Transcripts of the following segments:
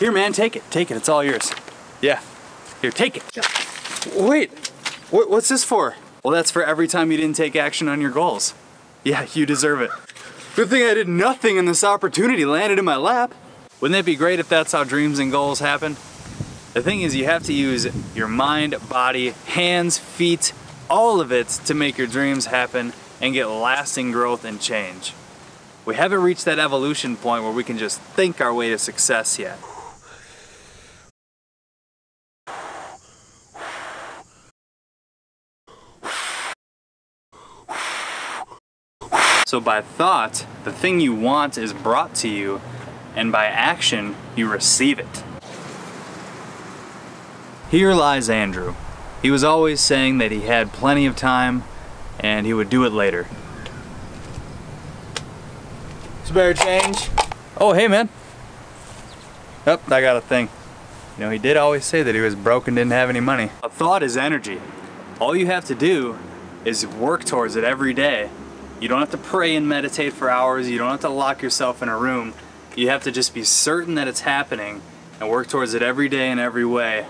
Here, man, take it. Take it. It's all yours. Yeah. Here, take it. Wait. What, what's this for? Well, that's for every time you didn't take action on your goals. Yeah, you deserve it. Good thing I did nothing and this opportunity landed in my lap. Wouldn't it be great if that's how dreams and goals happen? The thing is, you have to use your mind, body, hands, feet, all of it to make your dreams happen and get lasting growth and change. We haven't reached that evolution point where we can just think our way to success yet. So by thought, the thing you want is brought to you, and by action, you receive it. Here lies Andrew. He was always saying that he had plenty of time and he would do it later. Spare change? Oh, hey man. Yep, I got a thing. You know, he did always say that he was broke and didn't have any money. A thought is energy. All you have to do is work towards it every day. You don't have to pray and meditate for hours. You don't have to lock yourself in a room. You have to just be certain that it's happening and work towards it every day in every way,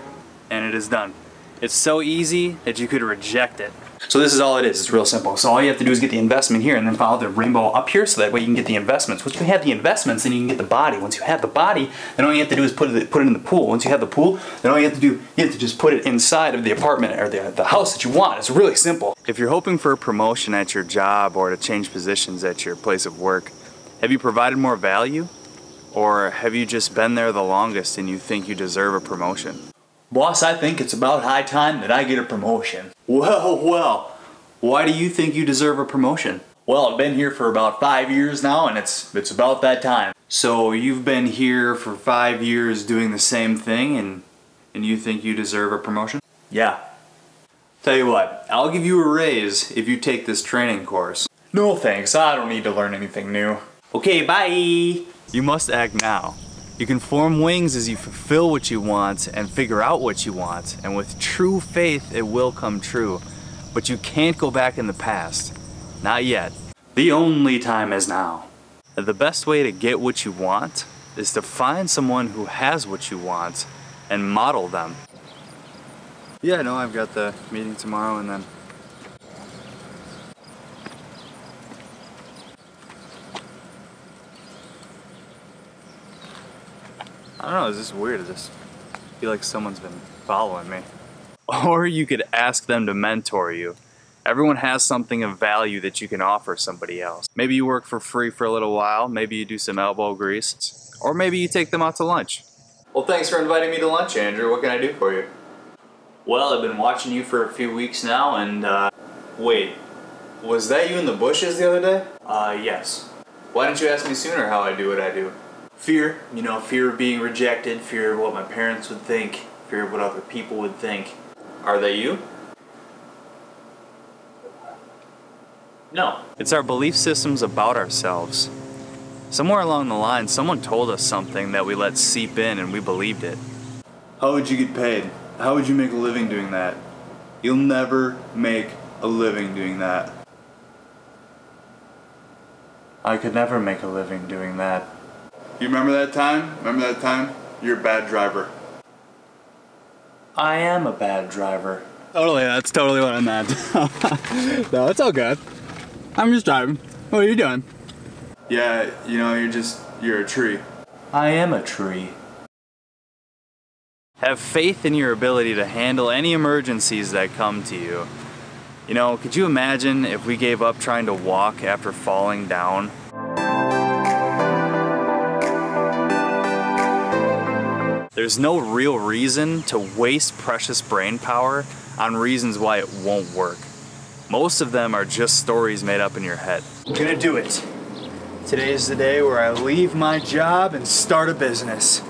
and it is done. It's so easy that you could reject it. So this is all it is. It's real simple. So all you have to do is get the investment here and then follow the rainbow up here so that way you can get the investments. Once you have the investments, then you can get the body. Once you have the body, then all you have to do is put it, put it in the pool. Once you have the pool, then all you have to do, you have to just put it inside of the apartment or the, the house that you want. It's really simple. If you're hoping for a promotion at your job or to change positions at your place of work, have you provided more value? Or have you just been there the longest and you think you deserve a promotion? Boss, I think it's about high time that I get a promotion. Well, well, why do you think you deserve a promotion? Well, I've been here for about five years now and it's, it's about that time. So you've been here for five years doing the same thing and, and you think you deserve a promotion? Yeah. Tell you what, I'll give you a raise if you take this training course. No thanks, I don't need to learn anything new. Okay, bye! You must act now. You can form wings as you fulfill what you want and figure out what you want, and with true faith, it will come true. But you can't go back in the past. Not yet. The only time is now. The best way to get what you want is to find someone who has what you want and model them. Yeah, no, I've got the meeting tomorrow and then I don't know, is this weird? I just feel like someone's been following me. Or you could ask them to mentor you. Everyone has something of value that you can offer somebody else. Maybe you work for free for a little while, maybe you do some elbow grease, or maybe you take them out to lunch. Well, thanks for inviting me to lunch, Andrew. What can I do for you? Well, I've been watching you for a few weeks now, and, uh, wait, was that you in the bushes the other day? Uh, yes. Why didn't you ask me sooner how I do what I do? Fear, you know, fear of being rejected, fear of what my parents would think, fear of what other people would think. Are they you? No. It's our belief systems about ourselves. Somewhere along the line, someone told us something that we let seep in and we believed it. How would you get paid? How would you make a living doing that? You'll never make a living doing that. I could never make a living doing that. You remember that time? Remember that time? You're a bad driver. I am a bad driver. Totally, that's totally what I meant. no, it's all good. I'm just driving. What are you doing? Yeah, you know, you're just, you're a tree. I am a tree. Have faith in your ability to handle any emergencies that come to you. You know, could you imagine if we gave up trying to walk after falling down? There's no real reason to waste precious brain power on reasons why it won't work. Most of them are just stories made up in your head. I'm gonna do it. Today is the day where I leave my job and start a business.